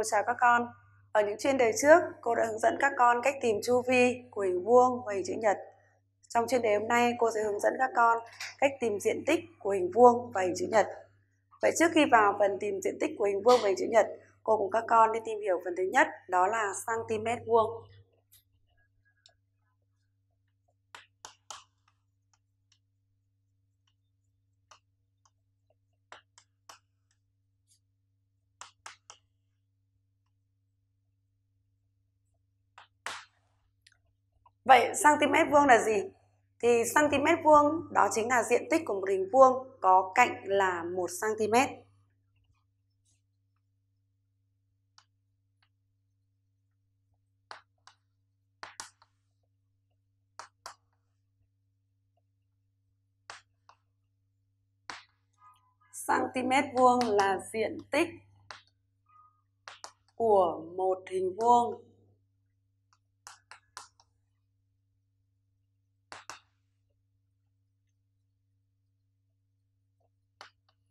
Cô chào các con. Ở những chuyên đề trước, cô đã hướng dẫn các con cách tìm chu vi của hình vuông và hình chữ nhật. Trong chuyên đề hôm nay, cô sẽ hướng dẫn các con cách tìm diện tích của hình vuông và hình chữ nhật. Vậy trước khi vào phần tìm diện tích của hình vuông và hình chữ nhật, cô cùng các con đi tìm hiểu phần thứ nhất, đó là cm vuông. Vậy cm vuông là gì? Thì cm vuông đó chính là diện tích của một hình vuông có cạnh là 1 cm. cm vuông là diện tích của một hình vuông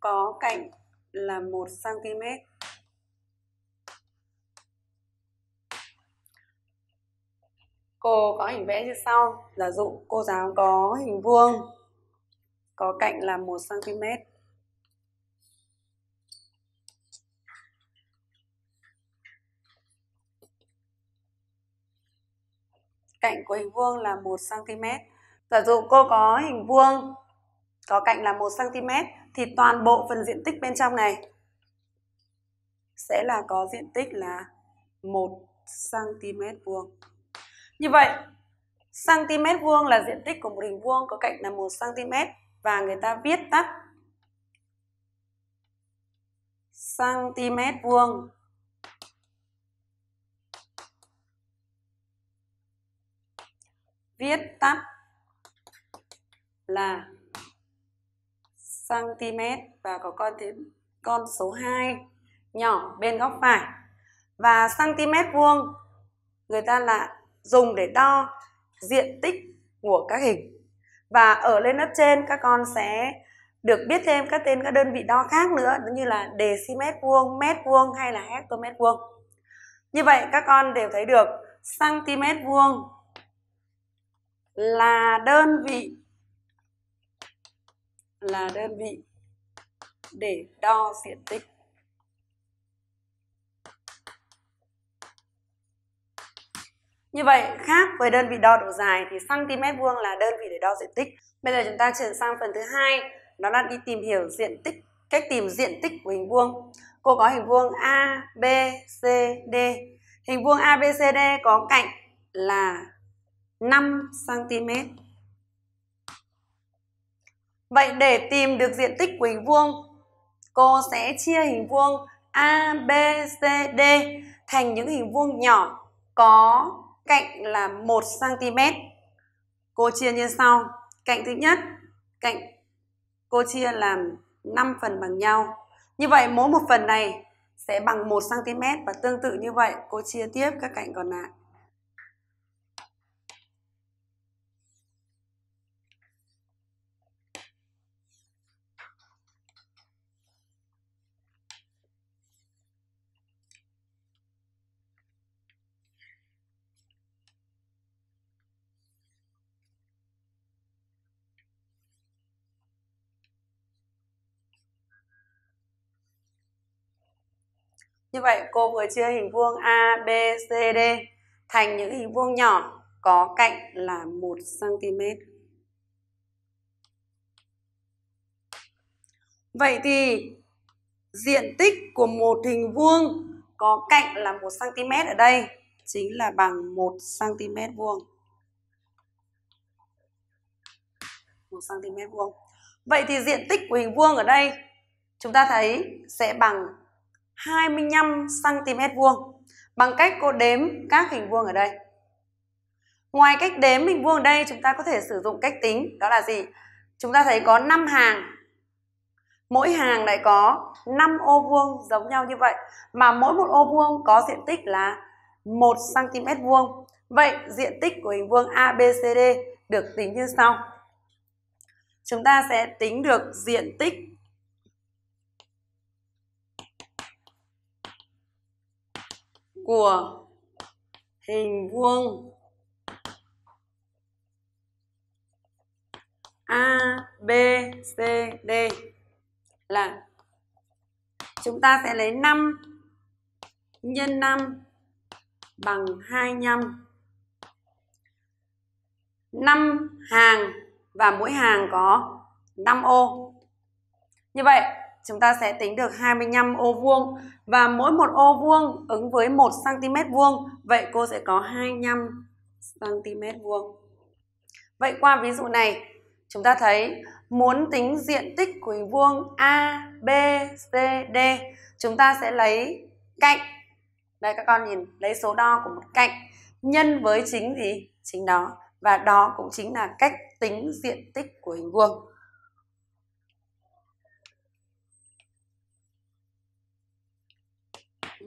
có cạnh là 1 cm. Cô có hình vẽ như sau. Giả dụ cô giáo có hình vuông, có cạnh là 1 cm. Cạnh của hình vuông là 1 cm. Giả dụ cô có hình vuông, có cạnh là 1 cm thì toàn bộ phần diện tích bên trong này sẽ là có diện tích là 1 cm vuông. Như vậy, cm vuông là diện tích của một hình vuông có cạnh là 1 cm và người ta viết tắt cm vuông viết tắt là cm và có con thế con số 2 nhỏ bên góc phải. Và cm vuông người ta là dùng để đo diện tích của các hình. Và ở lên lớp trên các con sẽ được biết thêm các tên các đơn vị đo khác nữa như là decimet vuông, mét vuông hay là hectomet vuông. Như vậy các con đều thấy được cm vuông là đơn vị là đơn vị để đo diện tích. Như vậy, khác với đơn vị đo độ dài thì cm vuông là đơn vị để đo diện tích. Bây giờ chúng ta chuyển sang phần thứ hai, đó là đi tìm hiểu diện tích, cách tìm diện tích của hình vuông. Cô có hình vuông A, B, C, D. Hình vuông A, B, C, D có cạnh là 5 cm. Vậy để tìm được diện tích của hình vuông, cô sẽ chia hình vuông A, B, C, D thành những hình vuông nhỏ có cạnh là 1 cm. Cô chia như sau. Cạnh thứ nhất, cạnh cô chia làm 5 phần bằng nhau. Như vậy mỗi một phần này sẽ bằng 1 cm và tương tự như vậy cô chia tiếp các cạnh còn lại. Như vậy cô vừa chia hình vuông A, B, C, D thành những hình vuông nhỏ có cạnh là 1 cm. Vậy thì diện tích của một hình vuông có cạnh là 1 cm ở đây chính là bằng 1 cm vuông. 1 cm vuông. Vậy thì diện tích của hình vuông ở đây chúng ta thấy sẽ bằng 25 cm vuông bằng cách cô đếm các hình vuông ở đây. Ngoài cách đếm hình vuông ở đây, chúng ta có thể sử dụng cách tính, đó là gì? Chúng ta thấy có 5 hàng. Mỗi hàng lại có 5 ô vuông giống nhau như vậy, mà mỗi một ô vuông có diện tích là 1 cm vuông. Vậy diện tích của hình vuông ABCD được tính như sau. Chúng ta sẽ tính được diện tích của hình vuông A, B, C, D là chúng ta sẽ lấy 5 nhân 5 bằng 25 5 hàng và mỗi hàng có 5 ô. Như vậy, chúng ta sẽ tính được 25 ô vuông và mỗi một ô vuông ứng với 1 cm vuông. Vậy cô sẽ có 25 cm vuông. Vậy qua ví dụ này, chúng ta thấy muốn tính diện tích của hình vuông A, B, C, D, chúng ta sẽ lấy cạnh. Đây các con nhìn, lấy số đo của một cạnh nhân với chính gì? Chính đó. Và đó cũng chính là cách tính diện tích của hình vuông.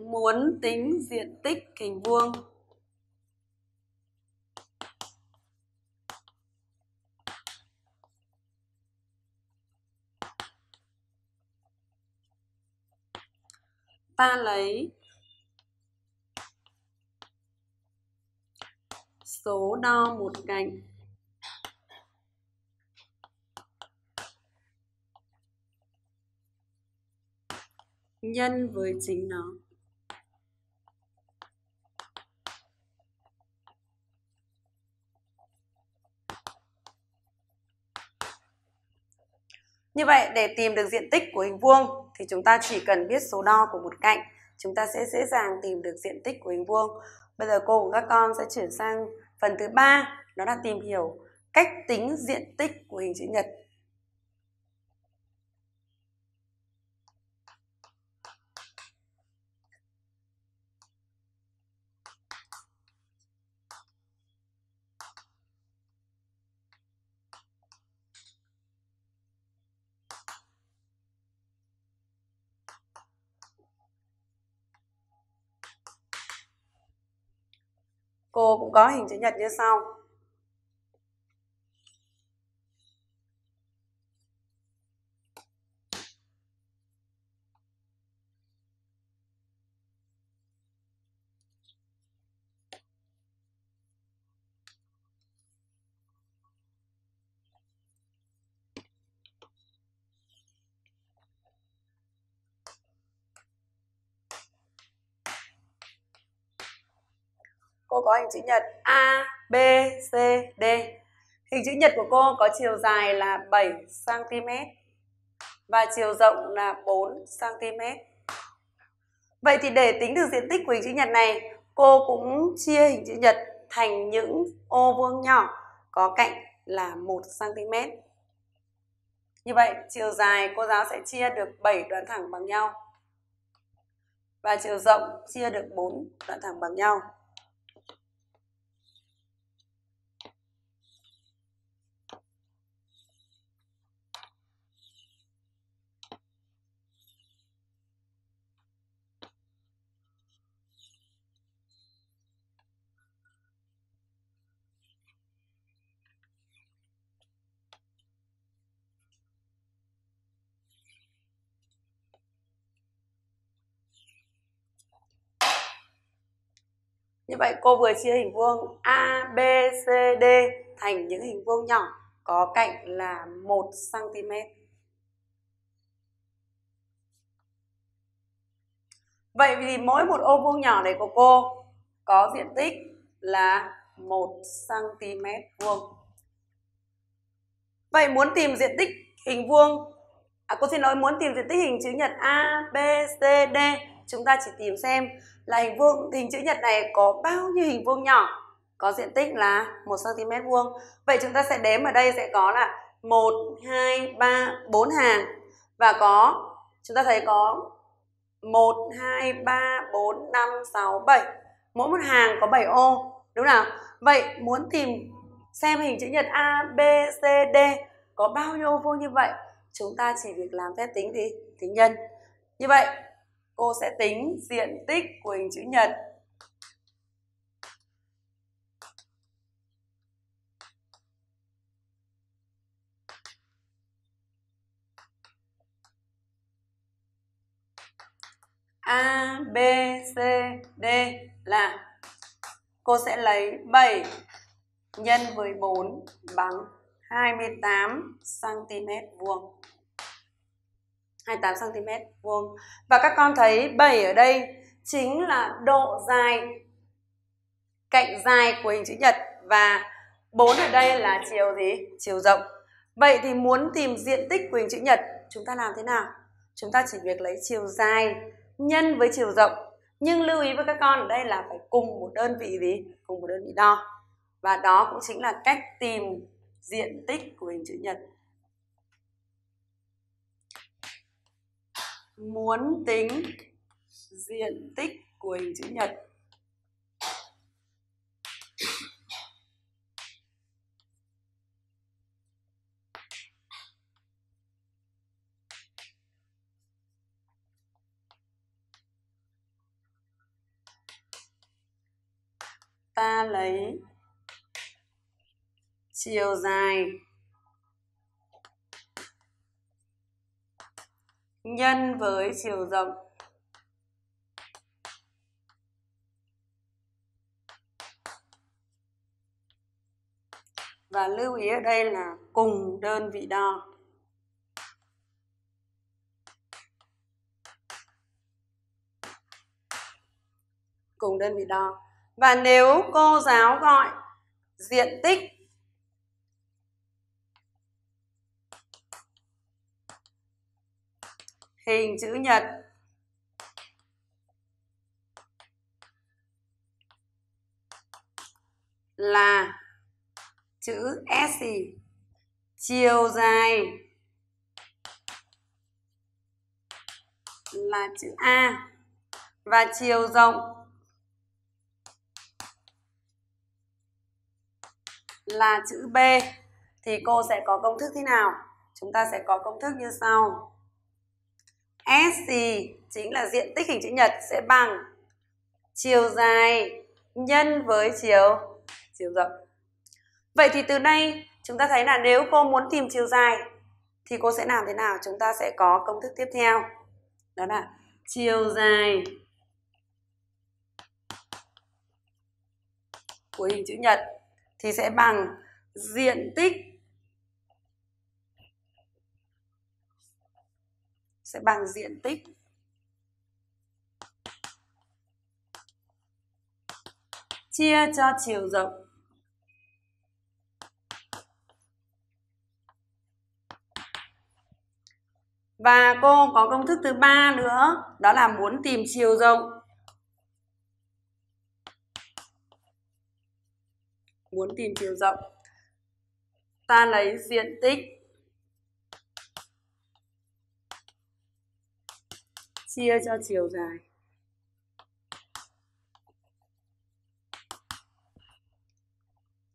Muốn tính diện tích hình vuông. Ta lấy số đo một cạnh nhân với chính nó. Như vậy để tìm được diện tích của hình vuông thì chúng ta chỉ cần biết số đo của một cạnh, chúng ta sẽ dễ dàng tìm được diện tích của hình vuông. Bây giờ cô và các con sẽ chuyển sang phần thứ ba, đó là tìm hiểu cách tính diện tích của hình chữ nhật. Cô cũng có hình chữ nhật như sau. cô có hình chữ nhật A, B, C, D. Hình chữ nhật của cô có chiều dài là 7 cm và chiều rộng là 4 cm. Vậy thì để tính được diện tích của hình chữ nhật này, cô cũng chia hình chữ nhật thành những ô vuông nhỏ có cạnh là 1 cm. Như vậy, chiều dài cô giáo sẽ chia được 7 đoạn thẳng bằng nhau. Và chiều rộng chia được 4 đoạn thẳng bằng nhau. Như vậy cô vừa chia hình vuông A, B, C, D thành những hình vuông nhỏ có cạnh là 1 cm. Vậy thì mỗi một ô vuông nhỏ này của cô có diện tích là 1 cm vuông. Vậy muốn tìm diện tích hình vuông à, cô xin lỗi muốn tìm diện tích hình chữ nhật A, B, C, D chúng ta chỉ tìm xem là hình vuông hình chữ nhật này có bao nhiêu hình vuông nhỏ có diện tích là 1 cm vuông. Vậy chúng ta sẽ đếm ở đây sẽ có là 1 2 3 4 hàng và có chúng ta thấy có 1 2 3 4 5 6 7. Mỗi một hàng có 7 ô, đúng nào? Vậy muốn tìm xem hình chữ nhật A, B, C, D có bao nhiêu ô vuông như vậy, chúng ta chỉ việc làm phép tính thì Tính nhân. Như vậy, cô sẽ tính diện tích của hình chữ nhật A, B, C, D là cô sẽ lấy 7 nhân với 4 bằng 28 cm vuông. 28 cm vuông. Và các con thấy 7 ở đây chính là độ dài cạnh dài của hình chữ nhật và 4 ở đây là chiều gì? Chiều rộng. Vậy thì muốn tìm diện tích của hình chữ nhật, chúng ta làm thế nào? Chúng ta chỉ việc lấy chiều dài nhân với chiều rộng. Nhưng lưu ý với các con ở đây là phải cùng một đơn vị gì? Cùng một đơn vị đo. Và đó cũng chính là cách tìm diện tích của hình chữ nhật. Muốn tính diện tích của hình chữ nhật. Ta lấy chiều dài nhân với chiều rộng. Và lưu ý ở đây là cùng đơn vị đo. Cùng đơn vị đo. Và nếu cô giáo gọi diện tích hình chữ nhật. Là chữ S. Chiều dài. Là chữ A. Và chiều rộng. Là chữ B. Thì cô sẽ có công thức thế nào? Chúng ta sẽ có công thức như sau. S chính là diện tích hình chữ nhật sẽ bằng chiều dài nhân với chiều chiều rộng. Vậy thì từ đây chúng ta thấy là nếu cô muốn tìm chiều dài thì cô sẽ làm thế nào? Chúng ta sẽ có công thức tiếp theo. Đó là chiều dài của hình chữ nhật thì sẽ bằng diện tích sẽ bằng diện tích. Chia cho chiều rộng. Và cô có công thức thứ ba nữa, đó là muốn tìm chiều rộng. Muốn tìm chiều rộng. Ta lấy diện tích. Chia cho chiều dài.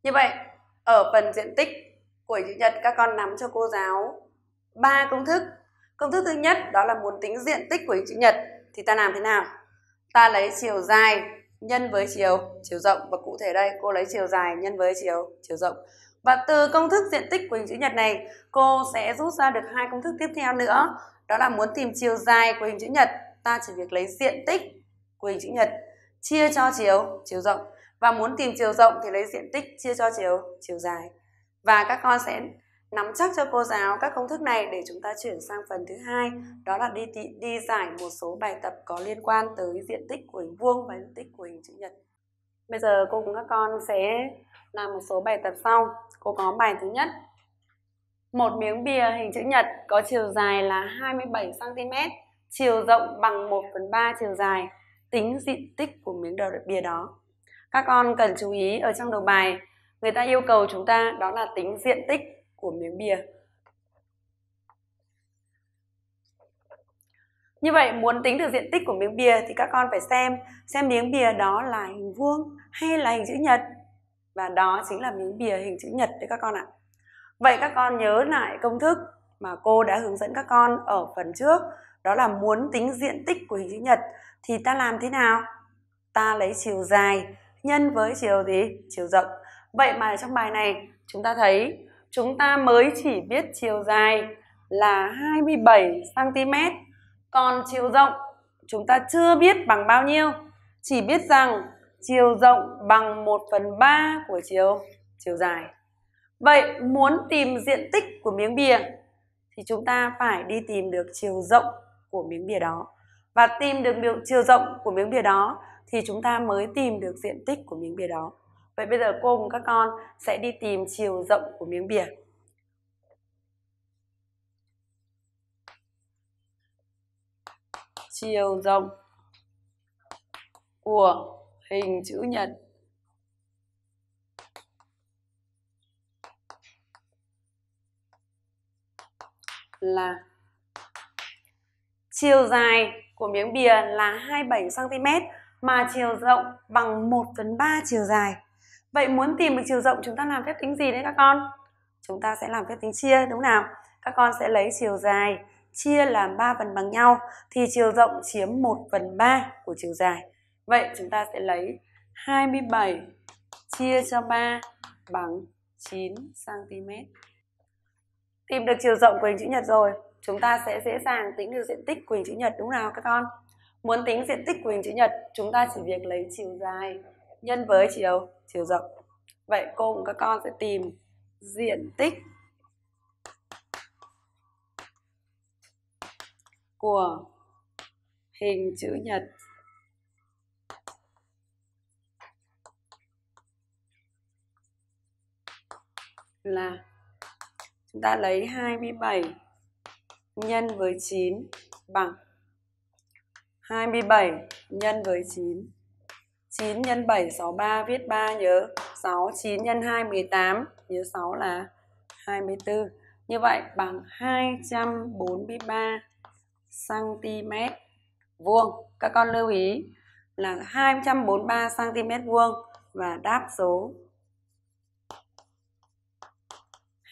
Như vậy, ở phần diện tích của chữ nhật, các con nắm cho cô giáo ba công thức. Công thức thứ nhất đó là muốn tính diện tích của hình chữ nhật thì ta làm thế nào? Ta lấy chiều dài nhân với chiều chiều rộng và cụ thể đây, cô lấy chiều dài nhân với chiều chiều rộng. Và từ công thức diện tích của hình chữ nhật này, cô sẽ rút ra được hai công thức tiếp theo nữa đó là muốn tìm chiều dài của hình chữ nhật ta chỉ việc lấy diện tích của hình chữ nhật chia cho chiều chiều rộng và muốn tìm chiều rộng thì lấy diện tích chia cho chiều chiều dài và các con sẽ nắm chắc cho cô giáo các công thức này để chúng ta chuyển sang phần thứ hai đó là đi đi giải một số bài tập có liên quan tới diện tích của hình vuông và diện tích của hình chữ nhật. Bây giờ cô cùng các con sẽ làm một số bài tập sau. Cô có bài thứ nhất. Một miếng bìa hình chữ nhật có chiều dài là 27 cm, chiều rộng bằng 1 phần 3 chiều dài. Tính diện tích của miếng bìa đó. Các con cần chú ý ở trong đầu bài, người ta yêu cầu chúng ta đó là tính diện tích của miếng bìa. Như vậy muốn tính được diện tích của miếng bìa thì các con phải xem xem miếng bìa đó là hình vuông hay là hình chữ nhật. Và đó chính là miếng bìa hình chữ nhật đấy các con ạ. Vậy các con nhớ lại công thức mà cô đã hướng dẫn các con ở phần trước đó là muốn tính diện tích của hình chữ nhật thì ta làm thế nào? Ta lấy chiều dài nhân với chiều gì? Chiều rộng. Vậy mà trong bài này chúng ta thấy chúng ta mới chỉ biết chiều dài là 27 cm, còn chiều rộng chúng ta chưa biết bằng bao nhiêu chỉ biết rằng chiều rộng bằng 1 phần 3 của chiều chiều dài vậy muốn tìm diện tích của miếng bìa thì chúng ta phải đi tìm được chiều rộng của miếng bìa đó. Và tìm được chiều rộng của miếng bìa đó thì chúng ta mới tìm được diện tích của miếng bìa đó. Vậy bây giờ cô cùng các con sẽ đi tìm chiều rộng của miếng bìa. Chiều rộng của hình chữ nhật. Là chiều dài của miếng bìa là 27 cm mà chiều rộng bằng 1 phần 3 chiều dài. Vậy muốn tìm được chiều rộng chúng ta làm phép tính gì đấy các con? Chúng ta sẽ làm phép tính chia, đúng nào? Các con sẽ lấy chiều dài chia làm 3 phần bằng nhau thì chiều rộng chiếm 1 phần 3 của chiều dài. Vậy chúng ta sẽ lấy 27 chia cho 3 bằng 9 cm. Tìm được chiều rộng của hình chữ nhật rồi, chúng ta sẽ dễ dàng tính được diện tích của hình chữ nhật đúng nào các con? Muốn tính diện tích của hình chữ nhật, chúng ta chỉ việc lấy chiều dài nhân với chiều chiều rộng. Vậy cô cùng các con sẽ tìm diện tích của hình chữ nhật là chúng ta lấy 27 nhân với 9 bằng 27 nhân với 9 9 nhân 7 63 viết 3 nhớ. 6 9 nhân 2 18 nhớ 6 là 24 như vậy bằng 243 cm vuông. Các con lưu ý là 243 cm vuông và đáp số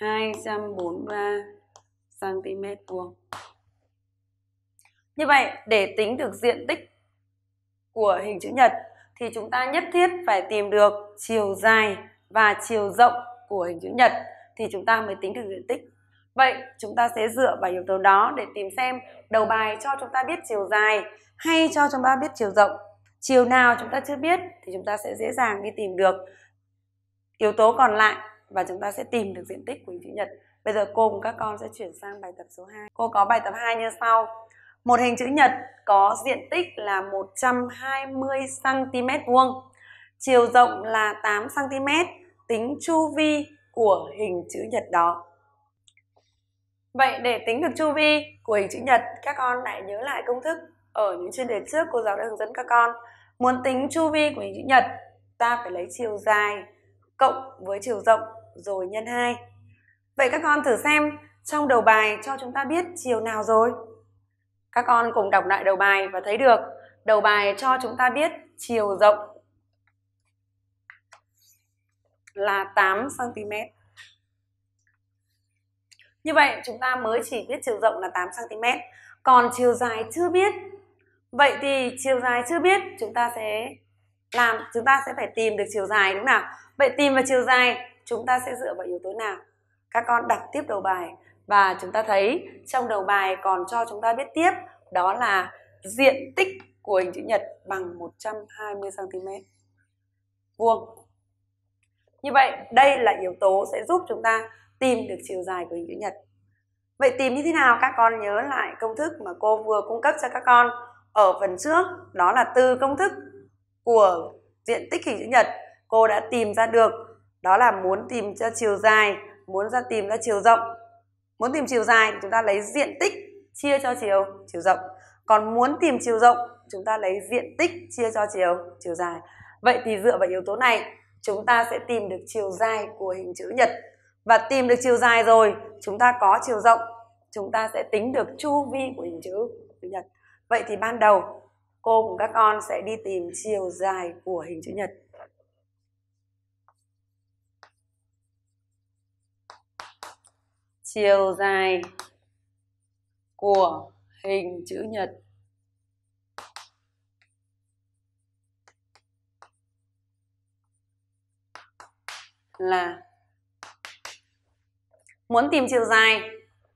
243 cm vuông. Như vậy, để tính được diện tích của hình chữ nhật thì chúng ta nhất thiết phải tìm được chiều dài và chiều rộng của hình chữ nhật thì chúng ta mới tính được diện tích. Vậy chúng ta sẽ dựa vào yếu tố đó để tìm xem đầu bài cho chúng ta biết chiều dài hay cho chúng ta biết chiều rộng. Chiều nào chúng ta chưa biết thì chúng ta sẽ dễ dàng đi tìm được yếu tố còn lại và chúng ta sẽ tìm được diện tích của hình chữ nhật. Bây giờ cô cùng các con sẽ chuyển sang bài tập số 2. Cô có bài tập 2 như sau. Một hình chữ nhật có diện tích là 120 cm vuông, chiều rộng là 8 cm, tính chu vi của hình chữ nhật đó. Vậy để tính được chu vi của hình chữ nhật, các con lại nhớ lại công thức ở những chuyên đề trước cô giáo đã hướng dẫn các con. Muốn tính chu vi của hình chữ nhật, ta phải lấy chiều dài cộng với chiều rộng rồi nhân 2. Vậy các con thử xem trong đầu bài cho chúng ta biết chiều nào rồi? Các con cùng đọc lại đầu bài và thấy được đầu bài cho chúng ta biết chiều rộng là 8 cm. Như vậy chúng ta mới chỉ biết chiều rộng là 8 cm, còn chiều dài chưa biết. Vậy thì chiều dài chưa biết, chúng ta sẽ làm chúng ta sẽ phải tìm được chiều dài đúng nào? Vậy tìm vào chiều dài, chúng ta sẽ dựa vào yếu tố nào? Các con đọc tiếp đầu bài và chúng ta thấy trong đầu bài còn cho chúng ta biết tiếp đó là diện tích của hình chữ nhật bằng 120 cm vuông. Như vậy, đây là yếu tố sẽ giúp chúng ta tìm được chiều dài của hình chữ nhật. Vậy tìm như thế nào? Các con nhớ lại công thức mà cô vừa cung cấp cho các con ở phần trước, đó là từ công thức của diện tích hình chữ nhật, cô đã tìm ra được đó là muốn tìm cho chiều dài, muốn ra tìm ra chiều rộng. Muốn tìm chiều dài thì chúng ta lấy diện tích chia cho chiều chiều rộng. Còn muốn tìm chiều rộng, chúng ta lấy diện tích chia cho chiều chiều dài. Vậy thì dựa vào yếu tố này, chúng ta sẽ tìm được chiều dài của hình chữ nhật và tìm được chiều dài rồi chúng ta có chiều rộng chúng ta sẽ tính được chu vi của hình chữ chữ nhật vậy thì ban đầu cô cùng các con sẽ đi tìm chiều dài của hình chữ nhật chiều dài của hình chữ nhật là Muốn tìm chiều dài,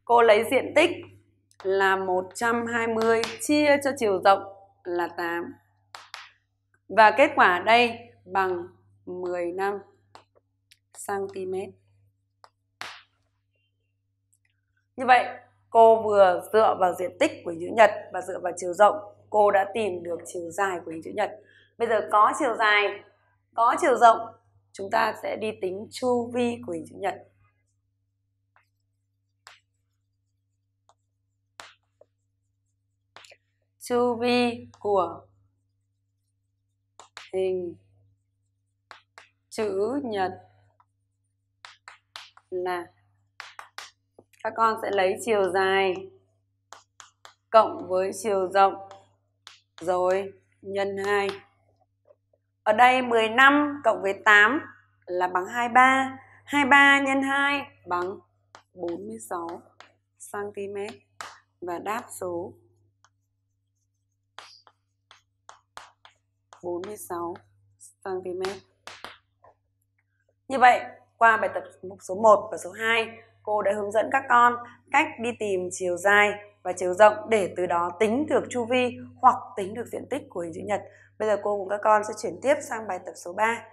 cô lấy diện tích là 120 chia cho chiều rộng là 8. Và kết quả đây bằng 15 cm. Như vậy, cô vừa dựa vào diện tích của hình chữ nhật và dựa vào chiều rộng, cô đã tìm được chiều dài của hình chữ nhật. Bây giờ có chiều dài, có chiều rộng, chúng ta sẽ đi tính chu vi của hình chữ nhật. chu vi của hình chữ nhật là các con sẽ lấy chiều dài cộng với chiều rộng rồi nhân 2. Ở đây 15 cộng với 8 là bằng 23. 23 nhân 2 bằng 46 cm và đáp số 46 cm. Như vậy, qua bài tập mục số 1 và số 2, cô đã hướng dẫn các con cách đi tìm chiều dài và chiều rộng để từ đó tính được chu vi hoặc tính được diện tích của hình chữ nhật. Bây giờ cô cùng các con sẽ chuyển tiếp sang bài tập số 3.